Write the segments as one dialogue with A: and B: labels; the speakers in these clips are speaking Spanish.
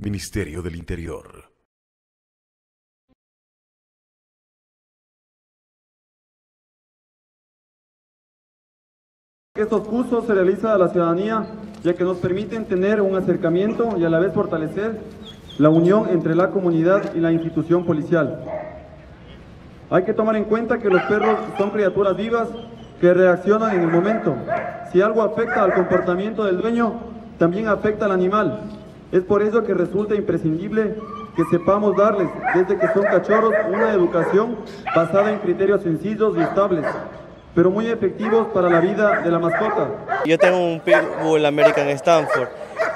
A: Ministerio del Interior.
B: Estos cursos se realizan a la ciudadanía ya que nos permiten tener un acercamiento y a la vez fortalecer la unión entre la comunidad y la institución policial. Hay que tomar en cuenta que los perros son criaturas vivas que reaccionan en el momento. Si algo afecta al comportamiento del dueño, también afecta al animal. Es por eso que resulta imprescindible que sepamos darles, desde que son cachorros, una educación basada en criterios sencillos y estables, pero muy efectivos para la vida de la mascota.
C: Yo tengo un Pitbull American Stanford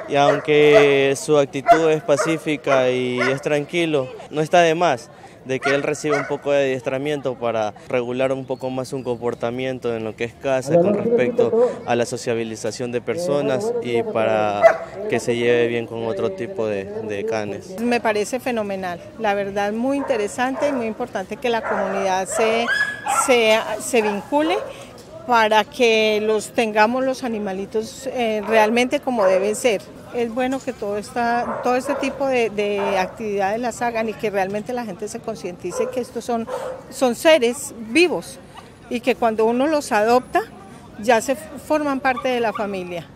C: y aunque su actitud es pacífica y es tranquilo, no está de más de que él reciba un poco de adiestramiento para regular un poco más un comportamiento en lo que es casa con respecto a la sociabilización de personas y para que se lleve bien con otro tipo de, de canes.
D: Me parece fenomenal, la verdad muy interesante y muy importante que la comunidad se, se, se vincule para que los tengamos los animalitos eh, realmente como deben ser. Es bueno que todo, esta, todo este tipo de, de, actividades las hagan y que realmente la gente se concientice que estos son, son seres vivos y que cuando uno los adopta ya se forman parte de la familia.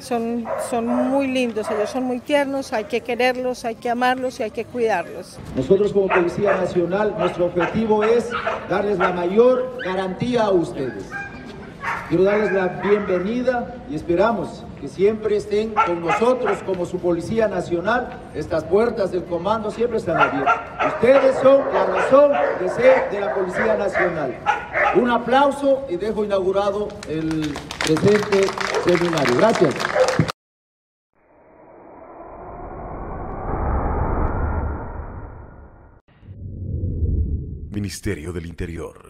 D: Son, son muy lindos, ellos son muy tiernos, hay que quererlos, hay que amarlos y hay que cuidarlos.
E: Nosotros como Policía Nacional, nuestro objetivo es darles la mayor garantía a ustedes. Quiero darles la bienvenida y esperamos que siempre estén con nosotros como su Policía Nacional. Estas puertas del comando siempre están abiertas. Ustedes son la razón de ser de la Policía Nacional. Un aplauso y dejo inaugurado el presente seminario. Gracias.
A: Ministerio del Interior.